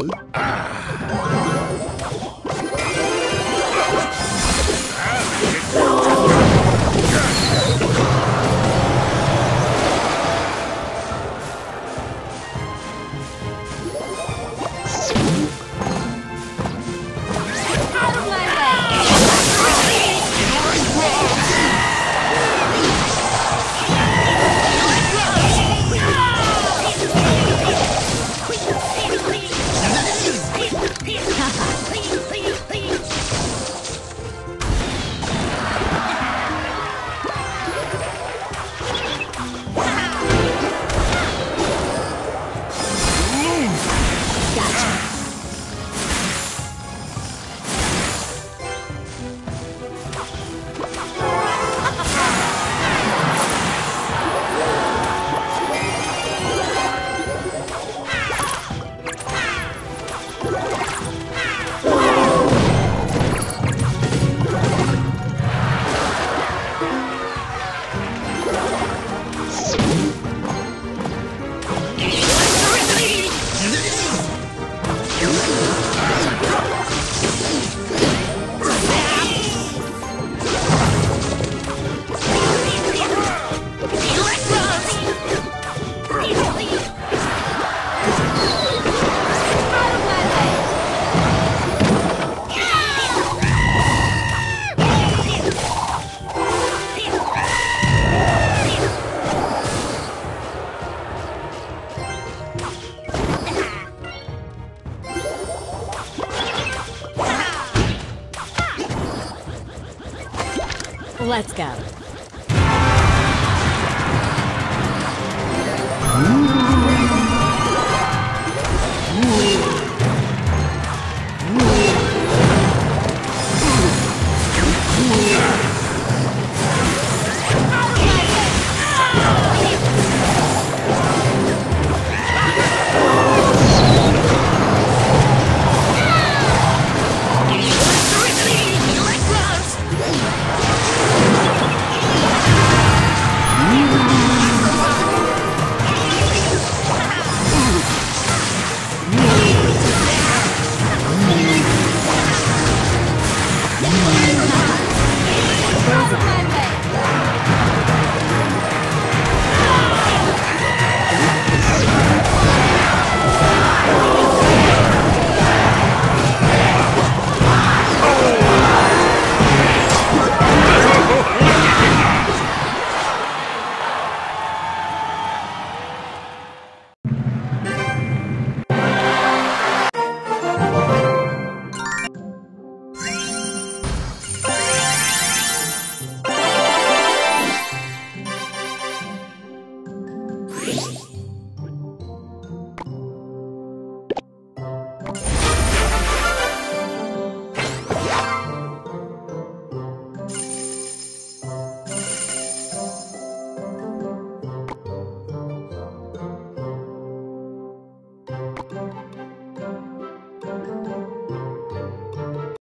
Ah! Let's go. Ooh.